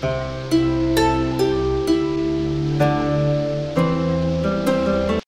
thank you